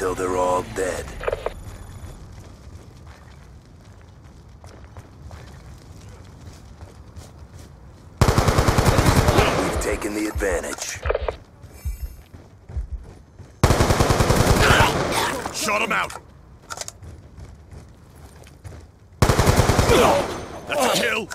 until they're all dead. We've taken the advantage. Shot him out! That's a kill!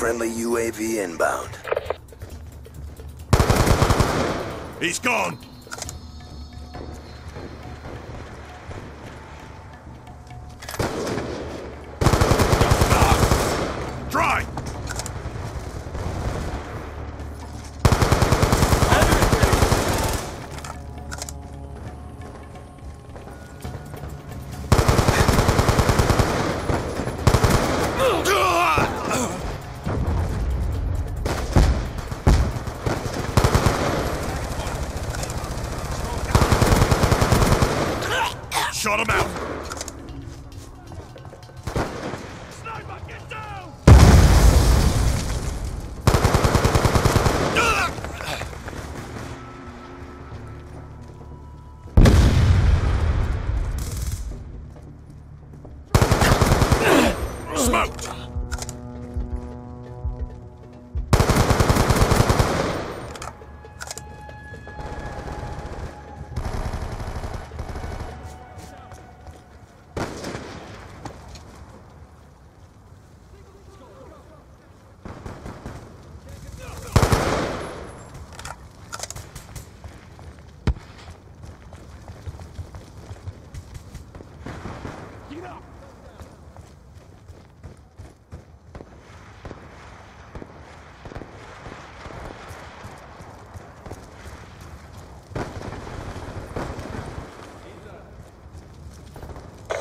Friendly UAV inbound. He's gone!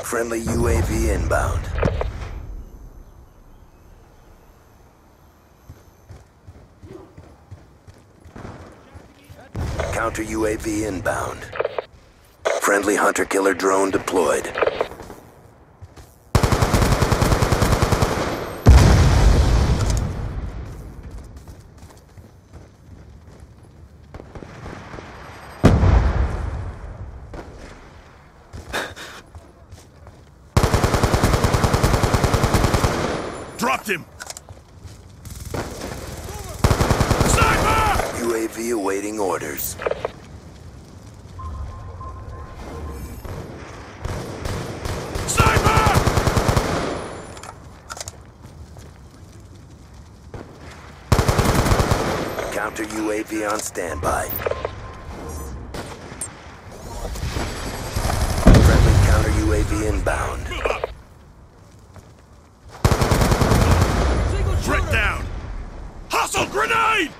Friendly UAV inbound. Counter UAV inbound. Friendly hunter-killer drone deployed. Him! Sniper! UAV awaiting orders. Counter UAV on standby. Friendly counter UAV inbound. Move up! Threat down! Hustle grenade!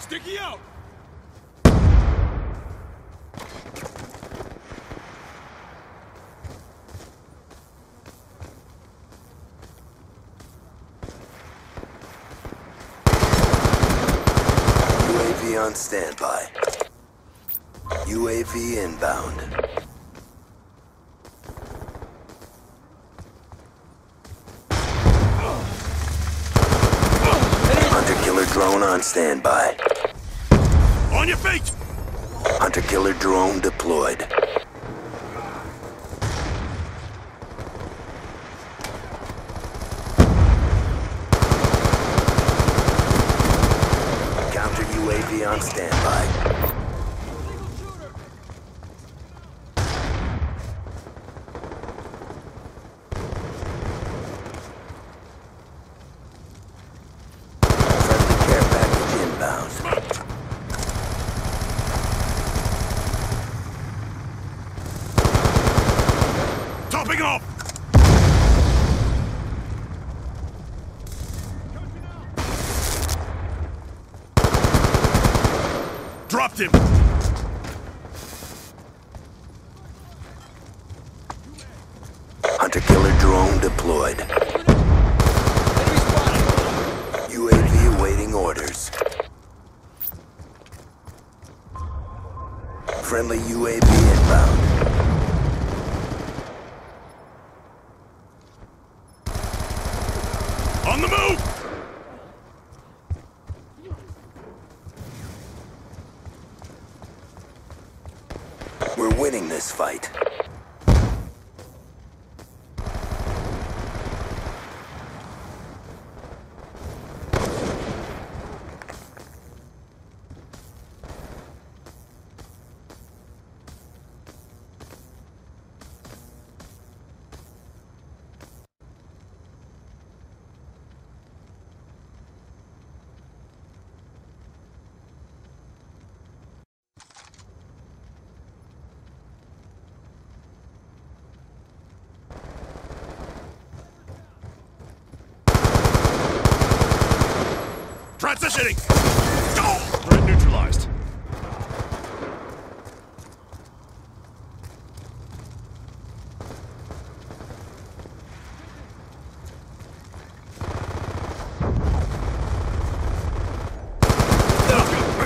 Sticky out! UAV on standby. UAV inbound. Hunter-killer drone on standby. On your feet! Hunter-killer drone deployed. Taking off! Dropped him! Hunter-killer drone deployed. UAV awaiting orders. Friendly UAV inbound. Fight. Transitioning! Go! Threat neutralized.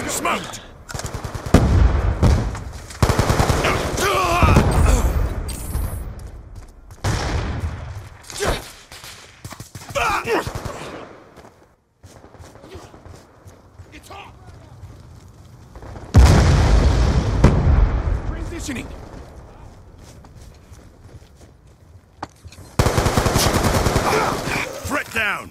Smoked! It's off! Transitioning! Threat down!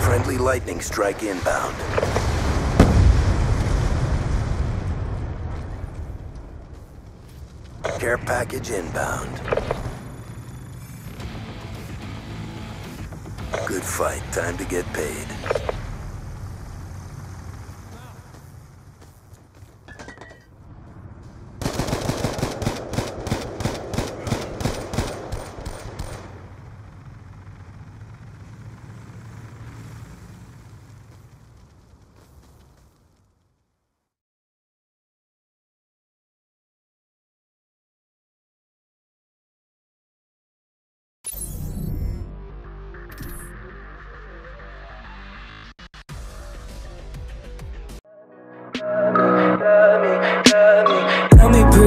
Friendly lightning strike inbound. Care package inbound. Good fight. Time to get paid.